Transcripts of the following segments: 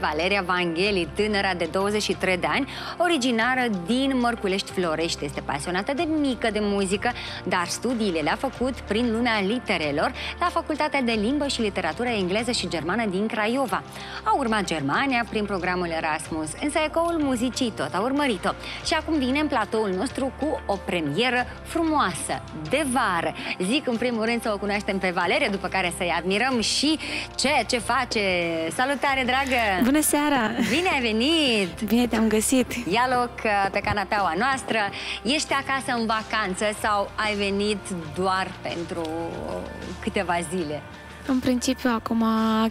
Valeria Vangheli, tânăra de 23 de ani, originară din Mărculești Florești, este pasionată de mică de muzică, dar studiile le-a făcut prin lumea literelor la Facultatea de Limbă și Literatură Engleză și Germană din Craiova. A urmat Germania prin programul Erasmus, însă ecoul muzicii tot a urmărit-o. Și acum vine în platoul nostru cu o premieră frumoasă, de vară. Zic în primul rând să o cunoaștem pe Valeria, după care să-i admirăm și ceea ce face. Salutare, dragă! Bună seara! Bine ai venit! Bine te-am găsit! Ia loc uh, pe canapeaua noastră. Ești acasă în vacanță sau ai venit doar pentru câteva zile? În principiu, acum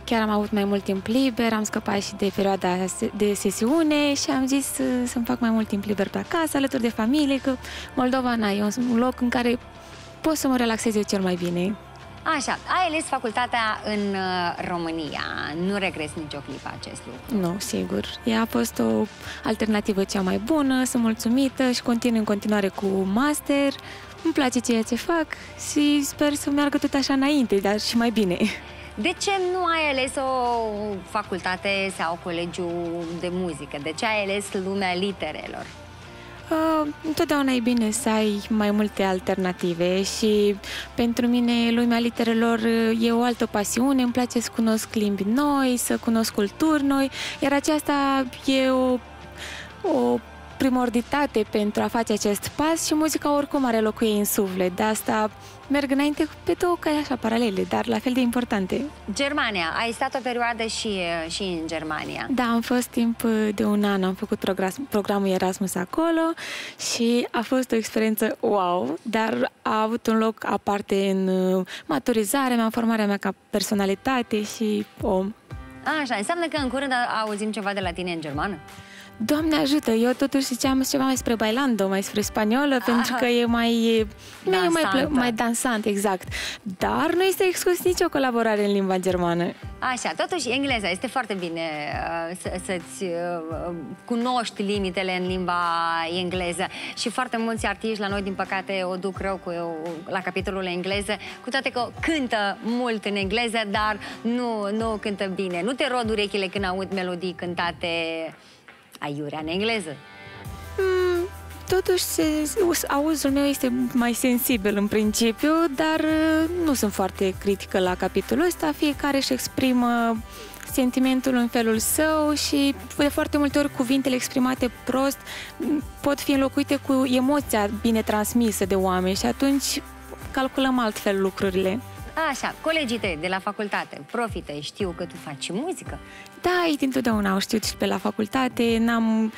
chiar am avut mai mult timp liber, am scăpat și de perioada de sesiune și am zis să-mi fac mai mult timp liber pe acasă, alături de familie, că Moldova n e un loc în care pot să mă relaxez eu cel mai bine. Așa, ai ales facultatea în uh, România. Nu regres nicio clipă acest lucru. Nu, sigur. Ea a fost o alternativă cea mai bună, sunt mulțumită și continui în continuare cu master. Îmi place ceea ce fac și sper să meargă tot așa înainte, dar și mai bine. De ce nu ai ales o facultate sau colegiu de muzică? De ce ai ales lumea literelor? Uh, întotdeauna e bine să ai mai multe alternative și pentru mine lumea literelor uh, e o altă pasiune, îmi place să cunosc limbi noi, să cunosc culturi noi, iar aceasta e o, o primorditate pentru a face acest pas și muzica oricum are locul ei în suflet. De asta merg înainte pe două cai așa paralele, dar la fel de importante. Germania. Ai stat o perioadă și, și în Germania. Da, am fost timp de un an, am făcut programul Erasmus acolo și a fost o experiență wow, dar a avut un loc aparte în uh, maturizare mea, formarea mea ca personalitate și om. Așa, înseamnă că în curând auzim ceva de la tine în germană? Doamne ajută, eu totuși ziceam ceva mai spre bailando, mai spre spaniolă, Aha. pentru că e mai, e mai, plă, mai dansant, exact. Dar nu este exclus nicio colaborare în limba germană. Așa, totuși engleza este foarte bine uh, să, să-ți uh, cunoști limitele în limba engleză și foarte mulți artiști la noi, din păcate, o duc rău cu eu, la capitolul engleză, cu toate că cântă mult în engleză, dar nu, nu cântă bine. Nu te rod urechile când aud melodii cântate aiurea în engleză. Mm, totuși, auzul meu este mai sensibil în principiu, dar uh, nu sunt foarte critică la capitolul ăsta. Fiecare își exprimă sentimentul în felul său și de foarte multe ori cuvintele exprimate prost pot fi înlocuite cu emoția bine transmisă de oameni și atunci calculăm altfel lucrurile. Așa, colegii tăi de la facultate, profită, știu că tu faci muzică. Da, ei dintotdeauna au știut și pe la facultate, n-am,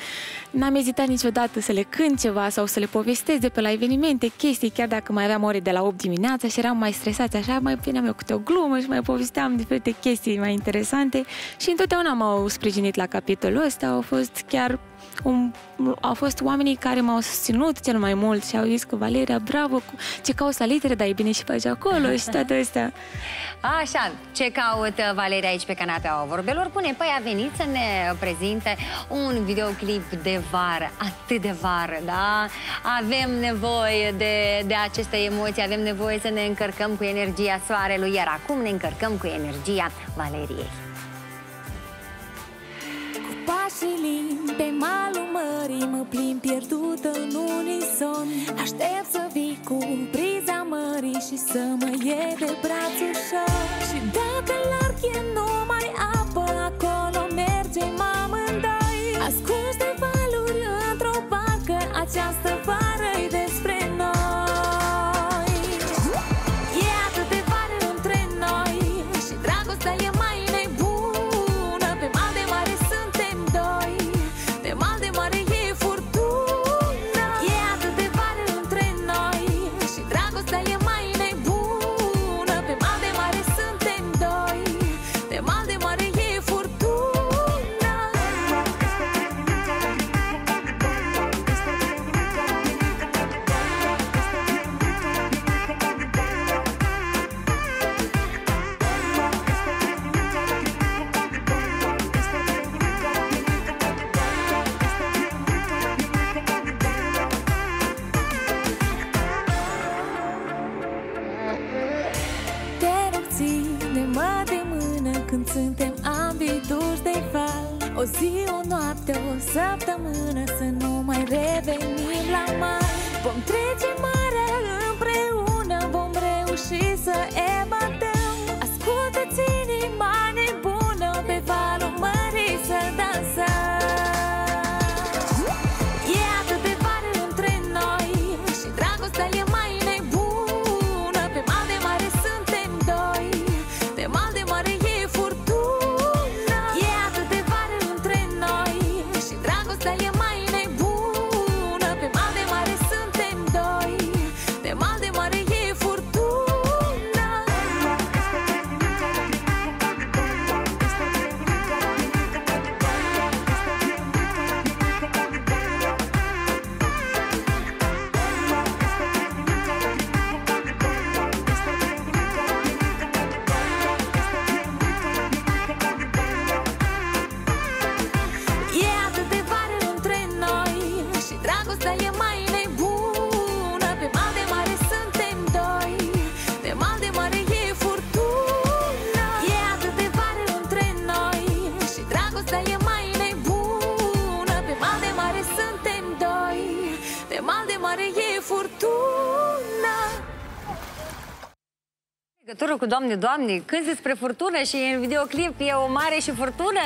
n-am ezitat niciodată să le cânt ceva sau să le povestesc de pe la evenimente, chestii, chiar dacă mai aveam ore de la 8 dimineața și eram mai stresați așa, mai veneam eu câte o glumă și mai povesteam diferite chestii mai interesante. Și întotdeauna m-au sprijinit la capitolul ăsta, au fost chiar un, au fost oamenii care m-au susținut cel mai mult și au zis că Valeria, bravo, ce cauți la litere, dar e bine și faci acolo și toate astea. Așa, ce caută Valeria aici pe canapeaua vorbelor? Pune, păi a venit să ne prezinte un videoclip de vară, atât de vară, da? Avem nevoie de, de aceste emoții, avem nevoie să ne încărcăm cu energia soarelui, iar acum ne încărcăm cu energia Valeriei pașii Pe malul mării mă plim pierdută în unison. Aștept să vii cu priza mării Și să mă iei de braț ușor. Și dacă larg e numai apă Acolo mergem amândoi. Ascunși suntem ambii duși de val. O zi, o noapte, o săptămână Să nu mai revenim la mare Vom trece marea împreună Vom reuși să Legătură cu Doamne, Doamne, când despre furtună și în videoclip e o mare și furtună?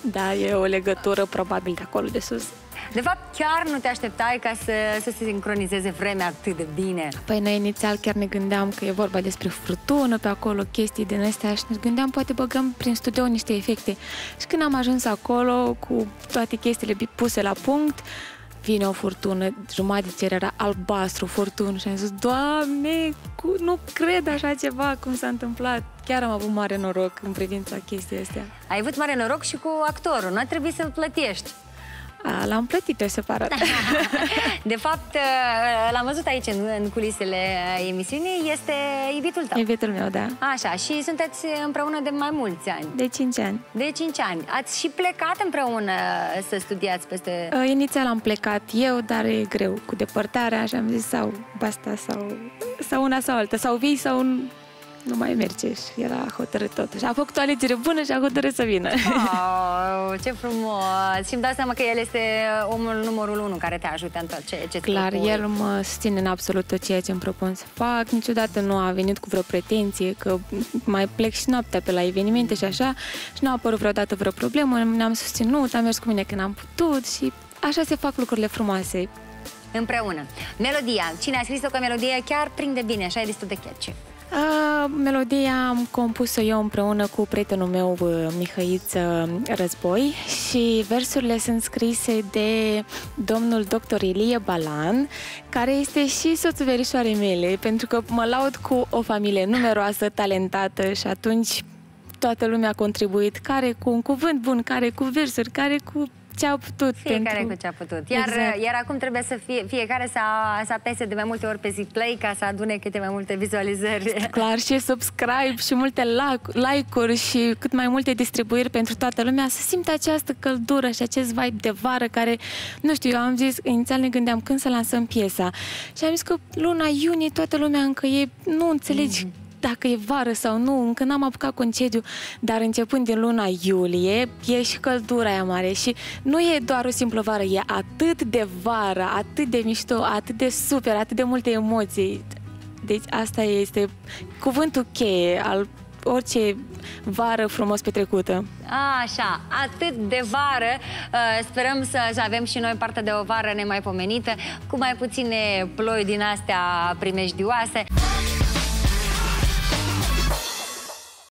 Da, e o legătură probabil de acolo de sus. De fapt, chiar nu te așteptai ca să, să se sincronizeze vremea atât de bine. Păi noi inițial chiar ne gândeam că e vorba despre furtună pe acolo, chestii din astea și ne gândeam poate băgăm prin studio niște efecte. Și când am ajuns acolo cu toate chestiile bi- puse la punct, vine o furtună, jumătate de cer era albastru, furtună și am zis, Doamne, cu, nu cred așa ceva cum s-a întâmplat. Chiar am avut mare noroc în privința chestii astea. Ai avut mare noroc și cu actorul, nu a trebuit să-l plătești. A, l-am plătit eu separat. De fapt, l-am văzut aici în, în culisele emisiunii, este iubitul tău. Iubitul meu, da. Așa, și sunteți împreună de mai mulți ani. De 5 ani. De 5 ani. Ați și plecat împreună să studiați peste... Uh, Inițial am plecat eu, dar e greu cu depărtarea și am zis sau asta sau, sau una sau alta, sau vii sau nu, nu mai merge și era hotărât tot. Și a făcut o alegere bună și a hotărât să vină. Oh, ce frumos! Și îmi dau seama că el este omul numărul unu care te ajută în tot ce, ce Clar, propui. el mă susține în absolut tot ceea ce îmi propun să fac. Niciodată nu a venit cu vreo pretenție că mai plec și noaptea pe la evenimente și așa și nu a apărut vreodată vreo problemă. Ne-am susținut, am mers cu mine când am putut și așa se fac lucrurile frumoase. Împreună. Melodia. Cine a scris-o că melodia chiar prinde bine, așa e destul de catchy. A, melodia am compus-o eu împreună cu prietenul meu uh, Mihăiță Război și versurile sunt scrise de domnul dr. Ilie Balan, care este și soțul verișoarei mele, pentru că mă laud cu o familie numeroasă, talentată și atunci toată lumea a contribuit, care cu un cuvânt bun, care cu versuri, care cu ce a putut. Fiecare pentru... cu ce a putut. Iar, Exact. iar acum trebuie să fie, fiecare să, să apese de mai multe ori pe zi play ca să adune câte mai multe vizualizări. Clar, și subscribe și multe like- like-uri și cât mai multe distribuiri pentru toată lumea să simtă această căldură și acest vibe de vară care, nu știu, eu am zis, inițial ne gândeam când să lansăm piesa și am zis că luna iunie toată lumea încă e, nu înțelegi dacă e vară sau nu, încă n-am apucat concediu, dar începând din luna iulie, e și căldura aia mare și nu e doar o simplă vară, e atât de vară, atât de mișto, atât de super, atât de multe emoții. Deci asta este cuvântul cheie al orice vară frumos petrecută. Așa, atât de vară. Uh, Sperăm să, să avem și noi parte de o vară nemaipomenită, cu mai puține ploi din astea primejdioase.